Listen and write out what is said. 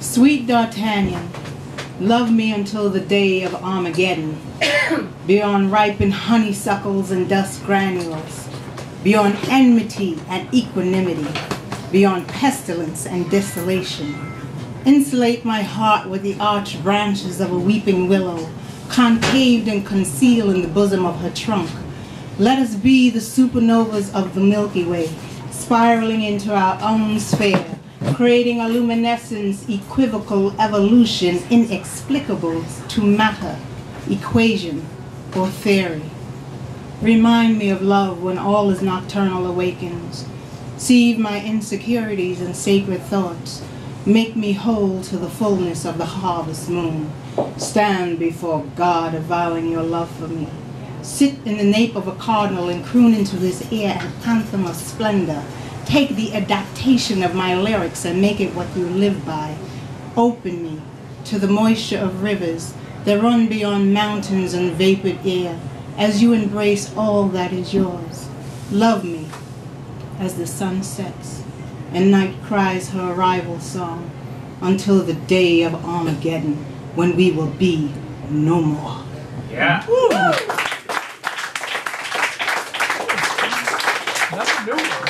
Sweet D'Artagnan, love me until the day of Armageddon, beyond ripened honeysuckles and dust granules, beyond enmity and equanimity, beyond pestilence and desolation. Insulate my heart with the arched branches of a weeping willow, concaved and concealed in the bosom of her trunk. Let us be the supernovas of the Milky Way, spiraling into our own sphere, creating a luminescence, equivocal evolution, inexplicable to matter, equation, or theory. Remind me of love when all is nocturnal awakens. Sieve my insecurities and sacred thoughts. Make me whole to the fullness of the harvest moon. Stand before God, avowing your love for me. Sit in the nape of a cardinal and croon into his ear an anthem of splendor take the adaptation of my lyrics and make it what you live by. Open me to the moisture of rivers that run beyond mountains and vapored air as you embrace all that is yours. Love me as the sun sets and night cries her arrival song until the day of Armageddon when we will be no more. Yeah. Woo! That's a new one.